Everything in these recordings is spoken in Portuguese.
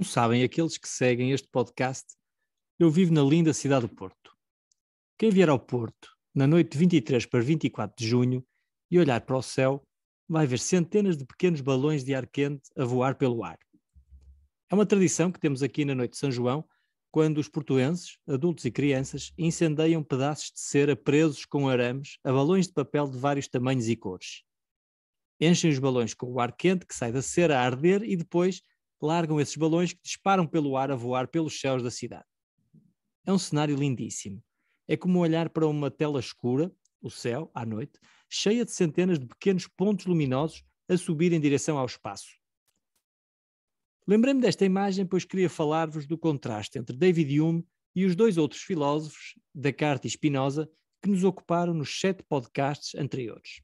Como sabem aqueles que seguem este podcast, eu vivo na linda cidade do Porto. Quem vier ao Porto na noite de 23 para 24 de junho e olhar para o céu, vai ver centenas de pequenos balões de ar quente a voar pelo ar. É uma tradição que temos aqui na noite de São João, quando os portuenses, adultos e crianças, incendeiam pedaços de cera presos com arames a balões de papel de vários tamanhos e cores. Enchem os balões com o ar quente que sai da cera a arder e depois largam esses balões que disparam pelo ar a voar pelos céus da cidade. É um cenário lindíssimo. É como olhar para uma tela escura, o céu, à noite, cheia de centenas de pequenos pontos luminosos a subir em direção ao espaço. Lembrei-me desta imagem, pois queria falar-vos do contraste entre David Hume e os dois outros filósofos, Descartes e Spinoza, que nos ocuparam nos sete podcasts anteriores.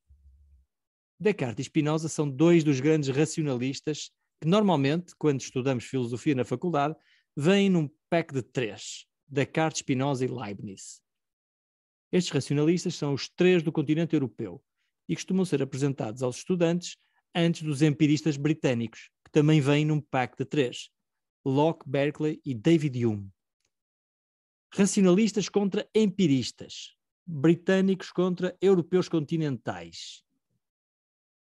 Descartes e Spinoza são dois dos grandes racionalistas que normalmente, quando estudamos filosofia na faculdade, vêm num pack de três: Descartes, Spinoza e Leibniz. Estes racionalistas são os três do continente europeu e costumam ser apresentados aos estudantes antes dos empiristas britânicos, que também vêm num pack de três: Locke, Berkeley e David Hume. Racionalistas contra empiristas, britânicos contra europeus continentais.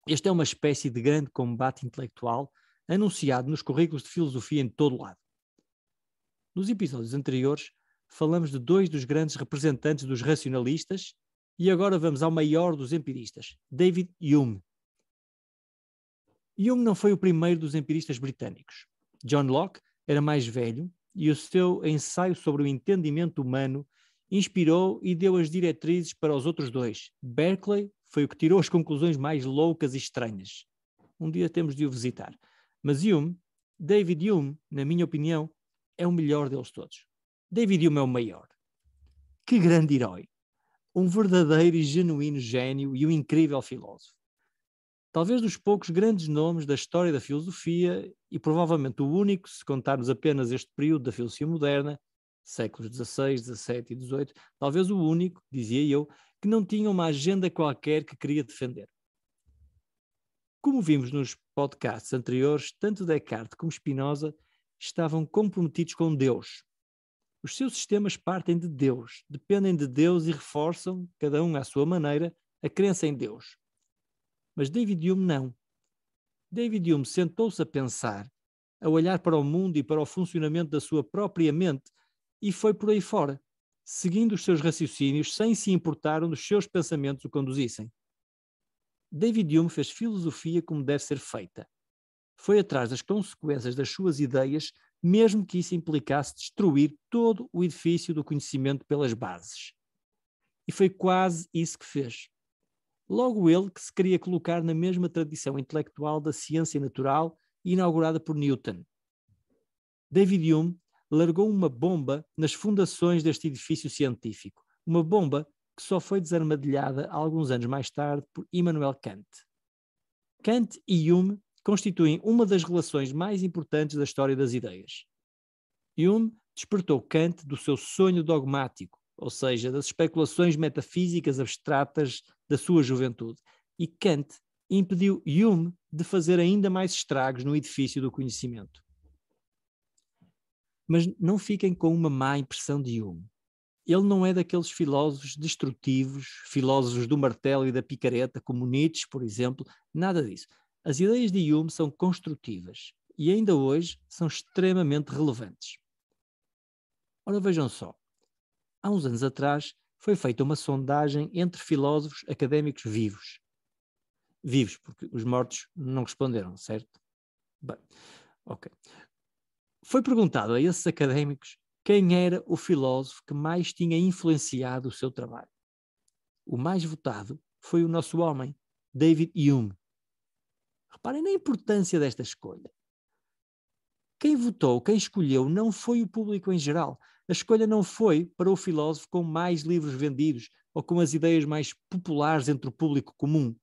Este é uma espécie de grande combate intelectual anunciado nos currículos de filosofia em todo lado. Nos episódios anteriores, falamos de dois dos grandes representantes dos racionalistas e agora vamos ao maior dos empiristas, David Hume. Hume não foi o primeiro dos empiristas britânicos. John Locke era mais velho e o seu ensaio sobre o entendimento humano inspirou e deu as diretrizes para os outros dois. Berkeley foi o que tirou as conclusões mais loucas e estranhas. Um dia temos de o visitar. Mas Hume, David Hume, na minha opinião, é o melhor deles todos. David Hume é o maior. Que grande herói! Um verdadeiro e genuíno gênio e um incrível filósofo. Talvez dos poucos grandes nomes da história da filosofia e provavelmente o único, se contarmos apenas este período da filosofia moderna, séculos XVI, XVII e XVIII, talvez o único, dizia eu, que não tinha uma agenda qualquer que queria defender. Como vimos nos podcasts anteriores, tanto Descartes como Spinoza estavam comprometidos com Deus. Os seus sistemas partem de Deus, dependem de Deus e reforçam, cada um à sua maneira, a crença em Deus. Mas David Hume não. David Hume sentou-se a pensar, a olhar para o mundo e para o funcionamento da sua própria mente e foi por aí fora, seguindo os seus raciocínios sem se importar onde os seus pensamentos o conduzissem. David Hume fez filosofia como deve ser feita. Foi atrás das consequências das suas ideias, mesmo que isso implicasse destruir todo o edifício do conhecimento pelas bases. E foi quase isso que fez. Logo ele que se queria colocar na mesma tradição intelectual da ciência natural inaugurada por Newton. David Hume largou uma bomba nas fundações deste edifício científico, uma bomba que só foi desarmadilhada alguns anos mais tarde por Immanuel Kant. Kant e Hume constituem uma das relações mais importantes da história das ideias. Hume despertou Kant do seu sonho dogmático, ou seja, das especulações metafísicas abstratas da sua juventude, e Kant impediu Hume de fazer ainda mais estragos no edifício do conhecimento. Mas não fiquem com uma má impressão de Hume ele não é daqueles filósofos destrutivos, filósofos do martelo e da picareta, como Nietzsche, por exemplo, nada disso. As ideias de Hume são construtivas e ainda hoje são extremamente relevantes. Ora, vejam só. Há uns anos atrás foi feita uma sondagem entre filósofos académicos vivos. Vivos, porque os mortos não responderam, certo? Bem, ok. Foi perguntado a esses académicos quem era o filósofo que mais tinha influenciado o seu trabalho. O mais votado foi o nosso homem, David Hume. Reparem na importância desta escolha. Quem votou, quem escolheu, não foi o público em geral. A escolha não foi para o filósofo com mais livros vendidos ou com as ideias mais populares entre o público comum.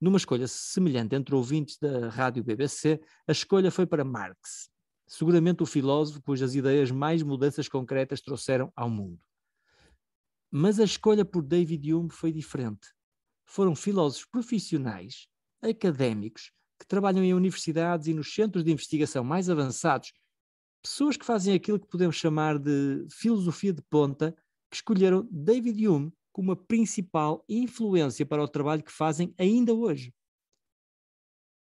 Numa escolha semelhante entre ouvintes da rádio BBC, a escolha foi para Marx seguramente o filósofo cujas ideias mais mudanças concretas trouxeram ao mundo. Mas a escolha por David Hume foi diferente. Foram filósofos profissionais, académicos, que trabalham em universidades e nos centros de investigação mais avançados, pessoas que fazem aquilo que podemos chamar de filosofia de ponta, que escolheram David Hume como a principal influência para o trabalho que fazem ainda hoje.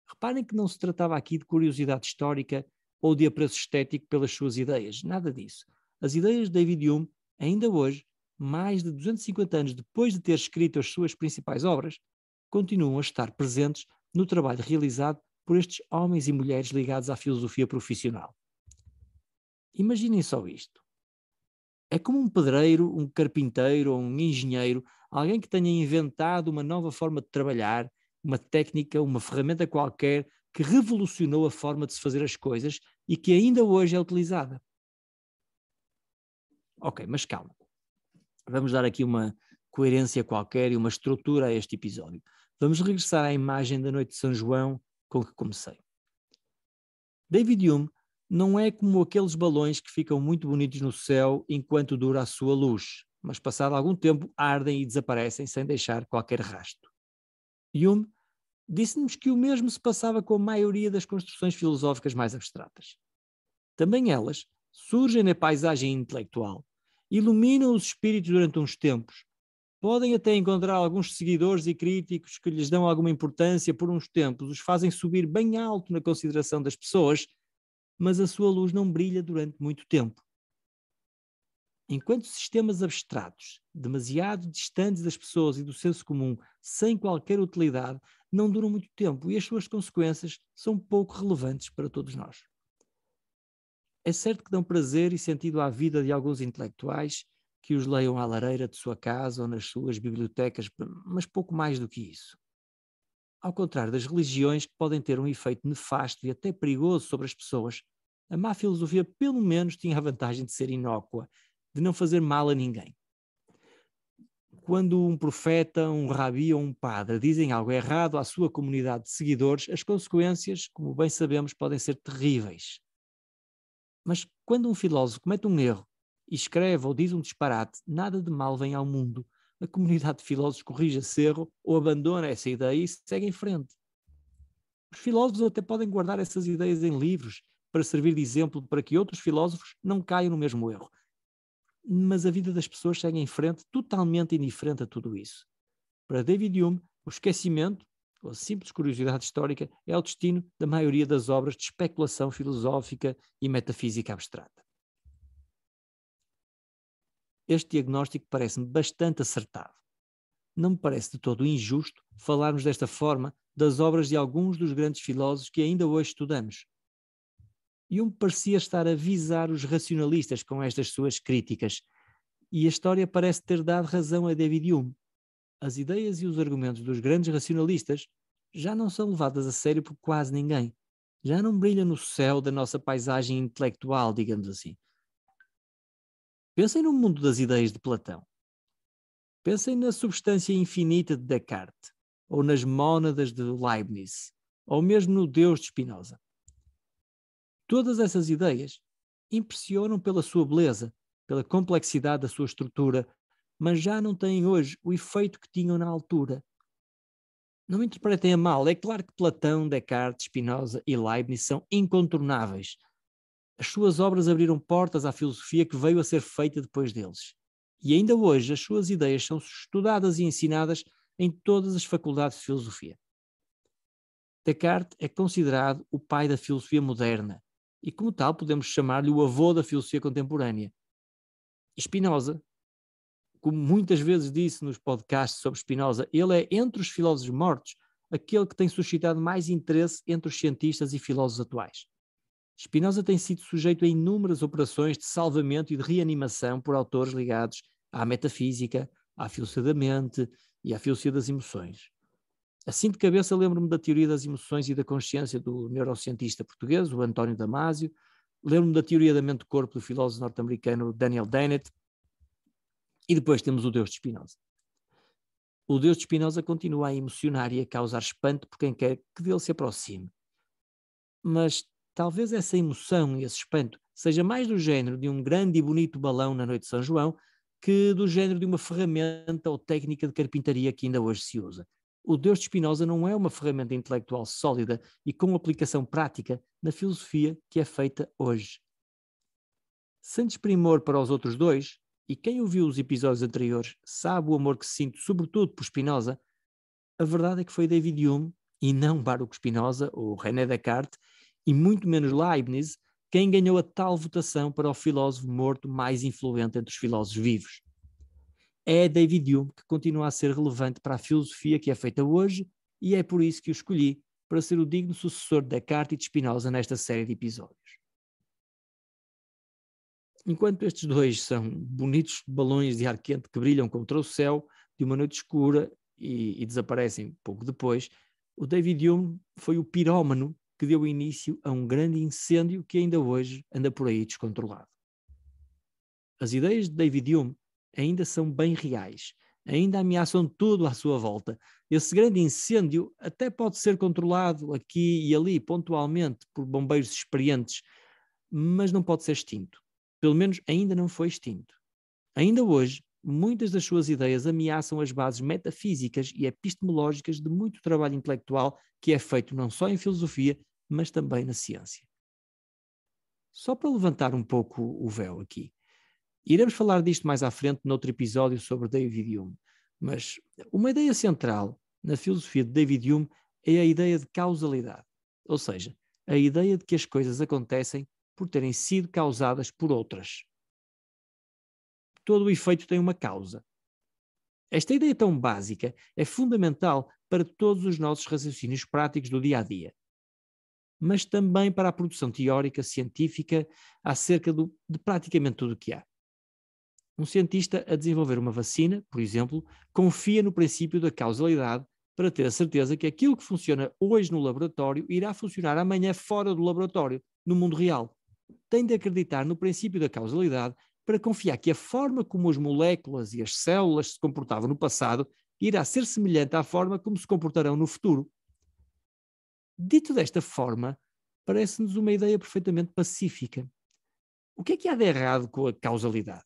Reparem que não se tratava aqui de curiosidade histórica ou de apreço estético pelas suas ideias, nada disso. As ideias de David Hume, ainda hoje, mais de 250 anos depois de ter escrito as suas principais obras, continuam a estar presentes no trabalho realizado por estes homens e mulheres ligados à filosofia profissional. Imaginem só isto. É como um pedreiro, um carpinteiro ou um engenheiro, alguém que tenha inventado uma nova forma de trabalhar, uma técnica, uma ferramenta qualquer que revolucionou a forma de se fazer as coisas e que ainda hoje é utilizada. Ok, mas calma. Vamos dar aqui uma coerência qualquer e uma estrutura a este episódio. Vamos regressar à imagem da noite de São João com que comecei. David Hume não é como aqueles balões que ficam muito bonitos no céu enquanto dura a sua luz, mas passado algum tempo ardem e desaparecem sem deixar qualquer rasto. Hume disse-nos que o mesmo se passava com a maioria das construções filosóficas mais abstratas. Também elas surgem na paisagem intelectual, iluminam os espíritos durante uns tempos, podem até encontrar alguns seguidores e críticos que lhes dão alguma importância por uns tempos, os fazem subir bem alto na consideração das pessoas, mas a sua luz não brilha durante muito tempo. Enquanto sistemas abstratos, demasiado distantes das pessoas e do senso comum, sem qualquer utilidade, não duram muito tempo e as suas consequências são pouco relevantes para todos nós. É certo que dão prazer e sentido à vida de alguns intelectuais que os leiam à lareira de sua casa ou nas suas bibliotecas, mas pouco mais do que isso. Ao contrário das religiões que podem ter um efeito nefasto e até perigoso sobre as pessoas, a má filosofia pelo menos tinha a vantagem de ser inócua, de não fazer mal a ninguém quando um profeta, um rabi ou um padre dizem algo errado à sua comunidade de seguidores, as consequências, como bem sabemos, podem ser terríveis. Mas quando um filósofo comete um erro e escreve ou diz um disparate, nada de mal vem ao mundo. A comunidade de filósofos corrige esse erro ou abandona essa ideia e segue em frente. Os filósofos até podem guardar essas ideias em livros para servir de exemplo para que outros filósofos não caiam no mesmo erro mas a vida das pessoas segue em frente totalmente indiferente a tudo isso. Para David Hume, o esquecimento, ou a simples curiosidade histórica, é o destino da maioria das obras de especulação filosófica e metafísica abstrata. Este diagnóstico parece-me bastante acertado. Não me parece de todo injusto falarmos desta forma das obras de alguns dos grandes filósofos que ainda hoje estudamos, e um parecia estar a visar os racionalistas com estas suas críticas. E a história parece ter dado razão a David Hume. As ideias e os argumentos dos grandes racionalistas já não são levadas a sério por quase ninguém. Já não brilham no céu da nossa paisagem intelectual, digamos assim. Pensem no mundo das ideias de Platão. Pensem na substância infinita de Descartes, ou nas mônadas de Leibniz, ou mesmo no Deus de Spinoza. Todas essas ideias impressionam pela sua beleza, pela complexidade da sua estrutura, mas já não têm hoje o efeito que tinham na altura. Não me interpretem a mal, é claro que Platão, Descartes, Spinoza e Leibniz são incontornáveis. As suas obras abriram portas à filosofia que veio a ser feita depois deles. E ainda hoje as suas ideias são estudadas e ensinadas em todas as faculdades de filosofia. Descartes é considerado o pai da filosofia moderna e, como tal, podemos chamar-lhe o avô da filosofia contemporânea. Spinoza, como muitas vezes disse nos podcasts sobre Spinoza, ele é, entre os filósofos mortos, aquele que tem suscitado mais interesse entre os cientistas e filósofos atuais. Spinoza tem sido sujeito a inúmeras operações de salvamento e de reanimação por autores ligados à metafísica, à filosofia da mente e à filosofia das emoções. Assim de cabeça lembro-me da teoria das emoções e da consciência do neurocientista português, o António Damasio. Lembro-me da teoria da mente-corpo do filósofo norte-americano Daniel Dennett. E depois temos o Deus de Spinoza. O Deus de Spinoza continua a emocionar e a causar espanto por quem quer que dele se aproxime. Mas talvez essa emoção e esse espanto seja mais do género de um grande e bonito balão na noite de São João que do género de uma ferramenta ou técnica de carpintaria que ainda hoje se usa o Deus de Spinoza não é uma ferramenta intelectual sólida e com aplicação prática na filosofia que é feita hoje. Sem desprimor para os outros dois, e quem ouviu os episódios anteriores sabe o amor que sinto, sobretudo por Spinoza, a verdade é que foi David Hume, e não Baruch Spinoza ou René Descartes, e muito menos Leibniz, quem ganhou a tal votação para o filósofo morto mais influente entre os filósofos vivos é David Hume que continua a ser relevante para a filosofia que é feita hoje e é por isso que o escolhi para ser o digno sucessor de Descartes e de Spinoza nesta série de episódios. Enquanto estes dois são bonitos balões de ar quente que brilham contra o céu de uma noite escura e, e desaparecem pouco depois, o David Hume foi o pirómano que deu início a um grande incêndio que ainda hoje anda por aí descontrolado. As ideias de David Hume ainda são bem reais, ainda ameaçam tudo à sua volta. Esse grande incêndio até pode ser controlado aqui e ali, pontualmente, por bombeiros experientes, mas não pode ser extinto. Pelo menos ainda não foi extinto. Ainda hoje, muitas das suas ideias ameaçam as bases metafísicas e epistemológicas de muito trabalho intelectual que é feito não só em filosofia, mas também na ciência. Só para levantar um pouco o véu aqui. Iremos falar disto mais à frente noutro episódio sobre David Hume, mas uma ideia central na filosofia de David Hume é a ideia de causalidade, ou seja, a ideia de que as coisas acontecem por terem sido causadas por outras. Todo o efeito tem uma causa. Esta ideia tão básica é fundamental para todos os nossos raciocínios práticos do dia a dia, mas também para a produção teórica científica acerca do, de praticamente tudo o que há. Um cientista a desenvolver uma vacina, por exemplo, confia no princípio da causalidade para ter a certeza que aquilo que funciona hoje no laboratório irá funcionar amanhã fora do laboratório, no mundo real. Tem de acreditar no princípio da causalidade para confiar que a forma como as moléculas e as células se comportavam no passado irá ser semelhante à forma como se comportarão no futuro. Dito desta forma, parece-nos uma ideia perfeitamente pacífica. O que é que há de errado com a causalidade?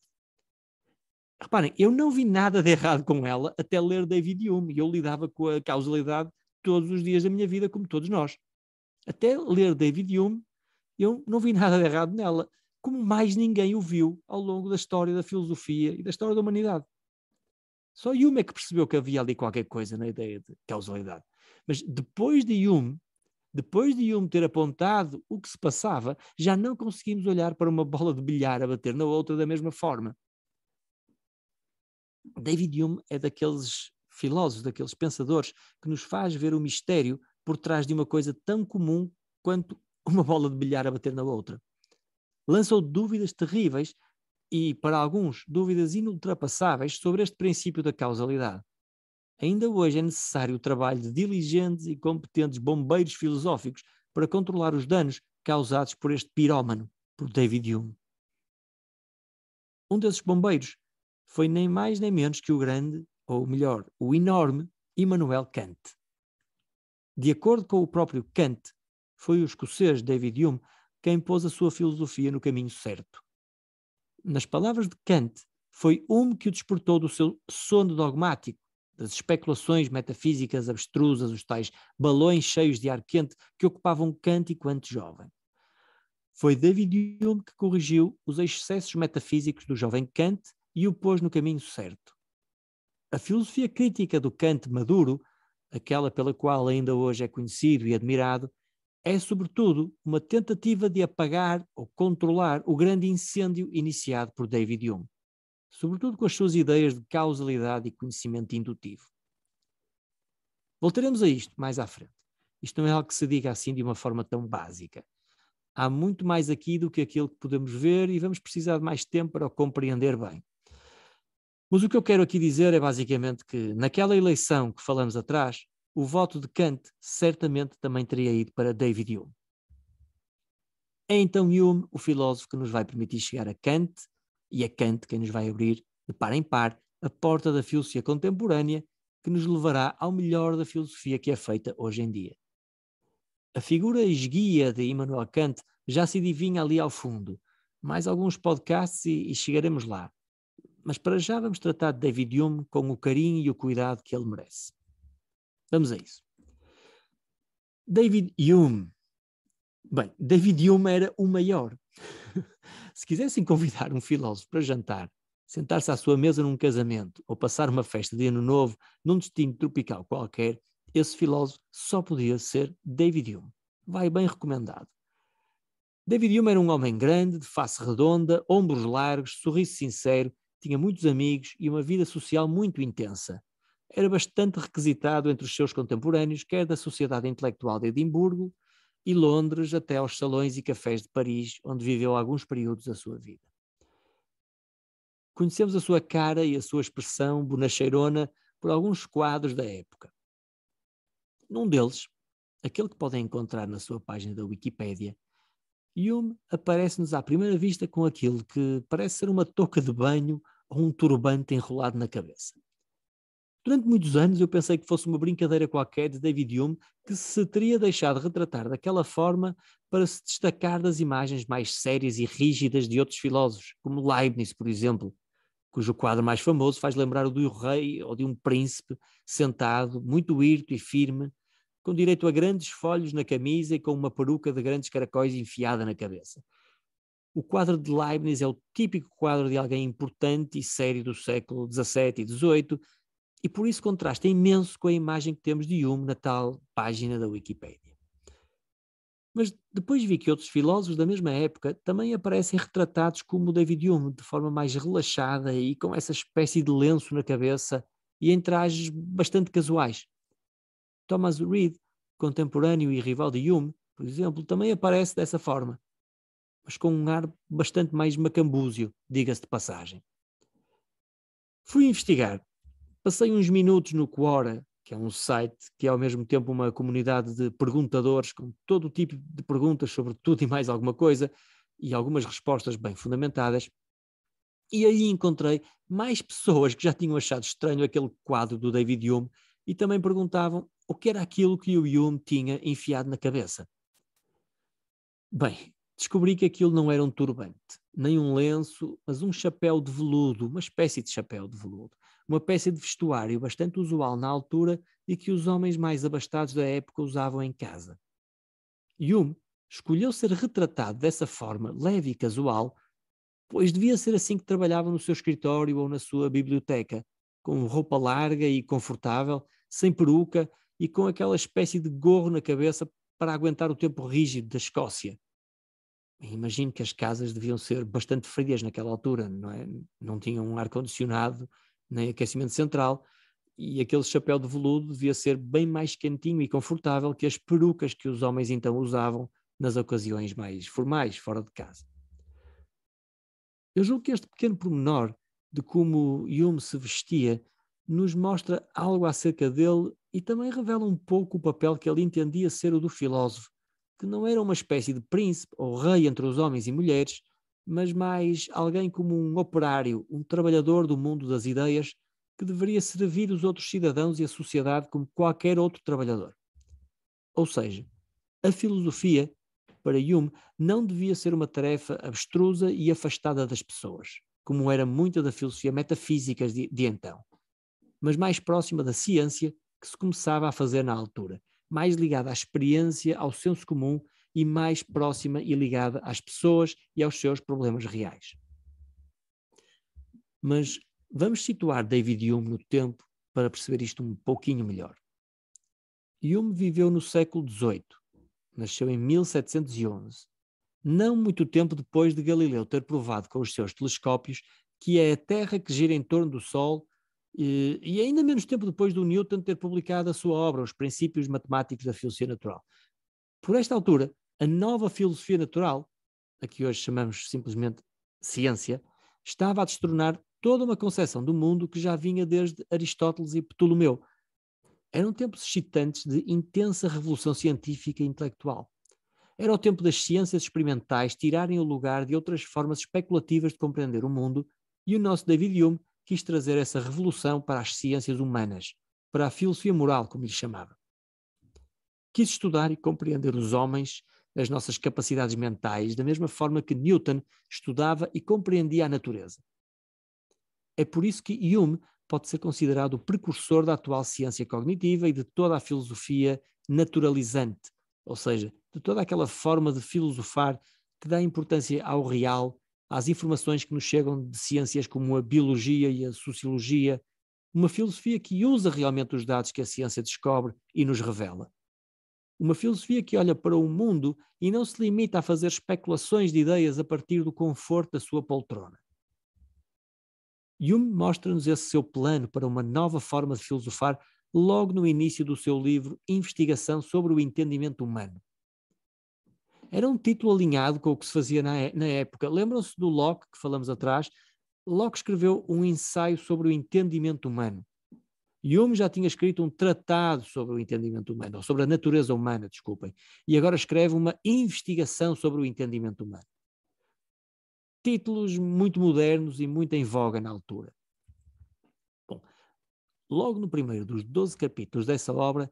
Reparem, eu não vi nada de errado com ela até ler David Hume e eu lidava com a causalidade todos os dias da minha vida, como todos nós. Até ler David Hume, eu não vi nada de errado nela, como mais ninguém o viu ao longo da história da filosofia e da história da humanidade. Só Hume é que percebeu que havia ali qualquer coisa na ideia de causalidade. Mas depois de Hume, depois de Hume ter apontado o que se passava, já não conseguimos olhar para uma bola de bilhar a bater na outra da mesma forma. David Hume é daqueles filósofos, daqueles pensadores que nos faz ver o mistério por trás de uma coisa tão comum quanto uma bola de bilhar a bater na outra. Lançou dúvidas terríveis e, para alguns, dúvidas inultrapassáveis sobre este princípio da causalidade. Ainda hoje é necessário o trabalho de diligentes e competentes bombeiros filosóficos para controlar os danos causados por este pirómano, por David Hume. Um desses bombeiros foi nem mais nem menos que o grande, ou melhor, o enorme Immanuel Kant. De acordo com o próprio Kant, foi o escocês David Hume quem pôs a sua filosofia no caminho certo. Nas palavras de Kant, foi Hume que o despertou do seu sono dogmático, das especulações metafísicas abstrusas, os tais balões cheios de ar quente que ocupavam Kant enquanto jovem. Foi David Hume que corrigiu os excessos metafísicos do jovem Kant e o pôs no caminho certo. A filosofia crítica do Kant maduro, aquela pela qual ainda hoje é conhecido e admirado, é, sobretudo, uma tentativa de apagar ou controlar o grande incêndio iniciado por David Hume, sobretudo com as suas ideias de causalidade e conhecimento indutivo. Voltaremos a isto mais à frente. Isto não é algo que se diga assim de uma forma tão básica. Há muito mais aqui do que aquilo que podemos ver e vamos precisar de mais tempo para o compreender bem. Mas o que eu quero aqui dizer é basicamente que, naquela eleição que falamos atrás, o voto de Kant certamente também teria ido para David Hume. É então Hume o filósofo que nos vai permitir chegar a Kant, e é Kant quem nos vai abrir, de par em par, a porta da filosofia contemporânea que nos levará ao melhor da filosofia que é feita hoje em dia. A figura esguia de Immanuel Kant já se adivinha ali ao fundo. Mais alguns podcasts e, e chegaremos lá mas para já vamos tratar de David Hume com o carinho e o cuidado que ele merece. Vamos a isso. David Hume. Bem, David Hume era o maior. Se quisessem convidar um filósofo para jantar, sentar-se à sua mesa num casamento ou passar uma festa de ano novo num destino tropical qualquer, esse filósofo só podia ser David Hume. Vai bem recomendado. David Hume era um homem grande, de face redonda, ombros largos, sorriso sincero, tinha muitos amigos e uma vida social muito intensa. Era bastante requisitado entre os seus contemporâneos, quer da Sociedade Intelectual de Edimburgo e Londres, até aos salões e cafés de Paris, onde viveu alguns períodos da sua vida. Conhecemos a sua cara e a sua expressão bonacheirona por alguns quadros da época. Num deles, aquele que podem encontrar na sua página da Wikipédia, Hume aparece-nos à primeira vista com aquilo que parece ser uma touca de banho ou um turbante enrolado na cabeça. Durante muitos anos eu pensei que fosse uma brincadeira qualquer de David Hume que se teria deixado retratar daquela forma para se destacar das imagens mais sérias e rígidas de outros filósofos, como Leibniz, por exemplo, cujo quadro mais famoso faz lembrar o do rei ou de um príncipe sentado, muito hirto e firme, com direito a grandes folhos na camisa e com uma peruca de grandes caracóis enfiada na cabeça. O quadro de Leibniz é o típico quadro de alguém importante e sério do século XVII e XVIII, e por isso contrasta imenso com a imagem que temos de Hume na tal página da Wikipédia. Mas depois vi que outros filósofos da mesma época também aparecem retratados como David Hume, de forma mais relaxada e com essa espécie de lenço na cabeça e em trajes bastante casuais. Thomas Reed, contemporâneo e rival de Hume, por exemplo, também aparece dessa forma, mas com um ar bastante mais macambúzio, diga-se de passagem. Fui investigar. Passei uns minutos no Quora, que é um site que é ao mesmo tempo uma comunidade de perguntadores com todo o tipo de perguntas sobre tudo e mais alguma coisa e algumas respostas bem fundamentadas. E aí encontrei mais pessoas que já tinham achado estranho aquele quadro do David Hume e também perguntavam o que era aquilo que o Hume tinha enfiado na cabeça. Bem, descobri que aquilo não era um turbante, nem um lenço, mas um chapéu de veludo, uma espécie de chapéu de veludo, uma peça de vestuário bastante usual na altura e que os homens mais abastados da época usavam em casa. Hume escolheu ser retratado dessa forma leve e casual, pois devia ser assim que trabalhava no seu escritório ou na sua biblioteca, com roupa larga e confortável, sem peruca e com aquela espécie de gorro na cabeça para aguentar o tempo rígido da Escócia. Imagino que as casas deviam ser bastante frias naquela altura, não é? Não tinham um ar-condicionado, nem aquecimento central, e aquele chapéu de veludo devia ser bem mais quentinho e confortável que as perucas que os homens então usavam nas ocasiões mais formais, fora de casa. Eu julgo que este pequeno pormenor de como Hume se vestia nos mostra algo acerca dele e também revela um pouco o papel que ele entendia ser o do filósofo, que não era uma espécie de príncipe ou rei entre os homens e mulheres, mas mais alguém como um operário, um trabalhador do mundo das ideias, que deveria servir os outros cidadãos e a sociedade como qualquer outro trabalhador. Ou seja, a filosofia, para Hume, não devia ser uma tarefa abstrusa e afastada das pessoas, como era muita da filosofia metafísica de, de então mas mais próxima da ciência que se começava a fazer na altura, mais ligada à experiência, ao senso comum e mais próxima e ligada às pessoas e aos seus problemas reais. Mas vamos situar David Hume no tempo para perceber isto um pouquinho melhor. Hume viveu no século XVIII, nasceu em 1711, não muito tempo depois de Galileu ter provado com os seus telescópios que é a Terra que gira em torno do Sol e, ainda menos tempo depois do Newton ter publicado a sua obra, Os Princípios Matemáticos da Filosofia Natural. Por esta altura, a nova filosofia natural, a que hoje chamamos simplesmente ciência, estava a destronar toda uma concepção do mundo que já vinha desde Aristóteles e Ptolomeu. Eram tempos excitantes de intensa revolução científica e intelectual. Era o tempo das ciências experimentais tirarem o lugar de outras formas especulativas de compreender o mundo, e o nosso David Hume quis trazer essa revolução para as ciências humanas, para a filosofia moral, como lhe chamava. Quis estudar e compreender os homens, as nossas capacidades mentais, da mesma forma que Newton estudava e compreendia a natureza. É por isso que Hume pode ser considerado o precursor da atual ciência cognitiva e de toda a filosofia naturalizante, ou seja, de toda aquela forma de filosofar que dá importância ao real, às informações que nos chegam de ciências como a biologia e a sociologia, uma filosofia que usa realmente os dados que a ciência descobre e nos revela. Uma filosofia que olha para o mundo e não se limita a fazer especulações de ideias a partir do conforto da sua poltrona. Hume mostra-nos esse seu plano para uma nova forma de filosofar logo no início do seu livro Investigação sobre o Entendimento Humano. Era um título alinhado com o que se fazia na, na época. Lembram-se do Locke, que falamos atrás? Locke escreveu um ensaio sobre o entendimento humano. Hume já tinha escrito um tratado sobre o entendimento humano, ou sobre a natureza humana, desculpem, e agora escreve uma investigação sobre o entendimento humano títulos muito modernos e muito em voga na altura. Bom, logo no primeiro dos 12 capítulos dessa obra,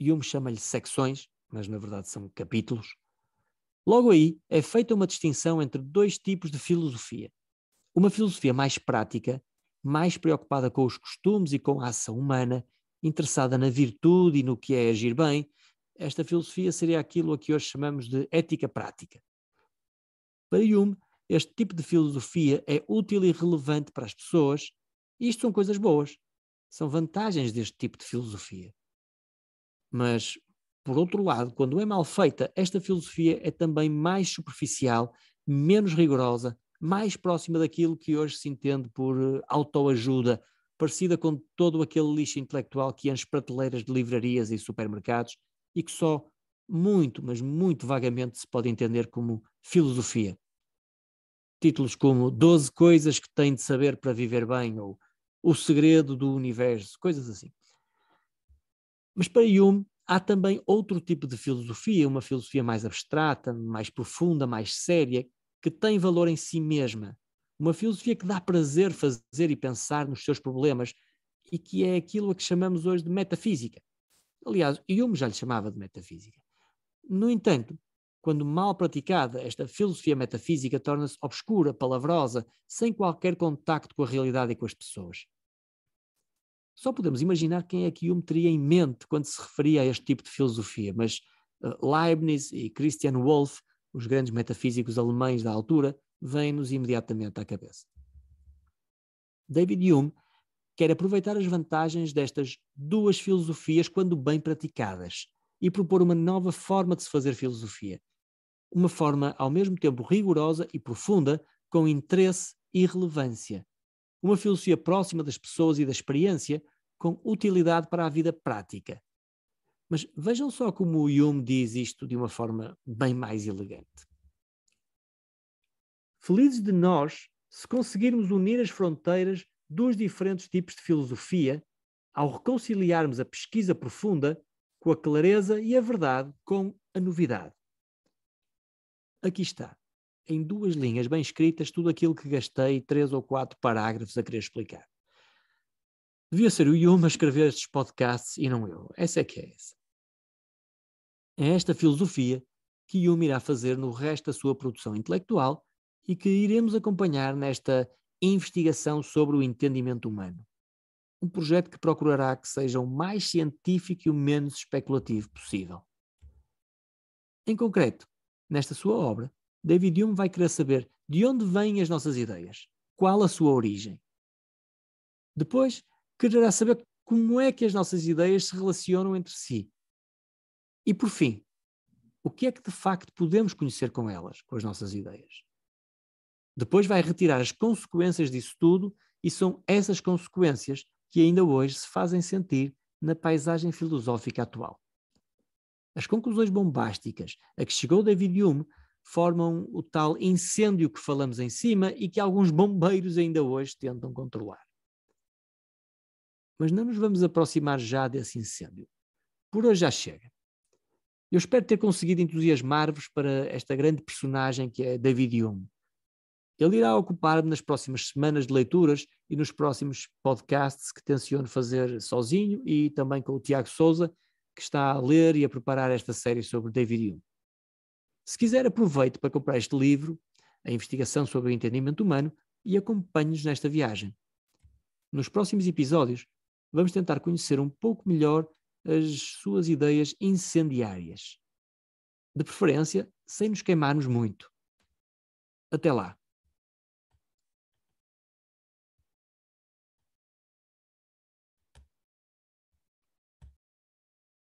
Hume chama-lhe secções, mas na verdade são capítulos. Logo aí é feita uma distinção entre dois tipos de filosofia. Uma filosofia mais prática, mais preocupada com os costumes e com a ação humana, interessada na virtude e no que é agir bem, esta filosofia seria aquilo a que hoje chamamos de ética prática. Para Hume, este tipo de filosofia é útil e relevante para as pessoas, e isto são coisas boas. São vantagens deste tipo de filosofia. Mas, por outro lado, quando é mal feita, esta filosofia é também mais superficial, menos rigorosa, mais próxima daquilo que hoje se entende por uh, autoajuda, parecida com todo aquele lixo intelectual que enche prateleiras de livrarias e supermercados e que só muito, mas muito vagamente se pode entender como filosofia títulos como 12 coisas que tem de saber para viver bem ou O segredo do universo, coisas assim. Mas para Hume há também outro tipo de filosofia, uma filosofia mais abstrata, mais profunda, mais séria, que tem valor em si mesma. Uma filosofia que dá prazer fazer e pensar nos seus problemas e que é aquilo a que chamamos hoje de metafísica. Aliás, Hume já lhe chamava de metafísica. No entanto, quando mal praticada, esta filosofia metafísica torna-se obscura, palavrosa, sem qualquer contacto com a realidade e com as pessoas. Só podemos imaginar quem é que Hume teria em mente quando se referia a este tipo de filosofia, mas uh, Leibniz e Christian Wolff, os grandes metafísicos alemães da altura, vêm-nos imediatamente à cabeça. David Hume quer aproveitar as vantagens destas duas filosofias quando bem praticadas e propor uma nova forma de se fazer filosofia, uma forma ao mesmo tempo rigorosa e profunda, com interesse e relevância. Uma filosofia próxima das pessoas e da experiência, com utilidade para a vida prática. Mas vejam só como o Hume diz isto de uma forma bem mais elegante. Felizes de nós se conseguirmos unir as fronteiras dos diferentes tipos de filosofia ao reconciliarmos a pesquisa profunda com a clareza e a verdade com a novidade. Aqui está, em duas linhas bem escritas, tudo aquilo que gastei três ou quatro parágrafos a querer explicar. Devia ser o Yuma a escrever estes podcasts e não eu. Essa é que é essa. É esta filosofia que Yuma irá fazer no resto da sua produção intelectual e que iremos acompanhar nesta investigação sobre o entendimento humano. Um projeto que procurará que seja o mais científico e o menos especulativo possível. Em concreto, Nesta sua obra, David Hume vai querer saber de onde vêm as nossas ideias, qual a sua origem. Depois, quererá saber como é que as nossas ideias se relacionam entre si. E por fim, o que é que de facto podemos conhecer com elas, com as nossas ideias. Depois vai retirar as consequências disso tudo, e são essas consequências que ainda hoje se fazem sentir na paisagem filosófica atual. As conclusões bombásticas a que chegou David Hume formam o tal incêndio que falamos em cima e que alguns bombeiros ainda hoje tentam controlar. Mas não nos vamos aproximar já desse incêndio. Por hoje já chega. Eu espero ter conseguido entusiasmar-vos para esta grande personagem que é David Hume. Ele irá ocupar-me nas próximas semanas de leituras e nos próximos podcasts que tenciono fazer sozinho e também com o Tiago Souza, que está a ler e a preparar esta série sobre David Hume. Se quiser, aproveite para comprar este livro, A Investigação sobre o Entendimento Humano, e acompanhe-nos nesta viagem. Nos próximos episódios, vamos tentar conhecer um pouco melhor as suas ideias incendiárias. De preferência, sem nos queimarmos muito. Até lá!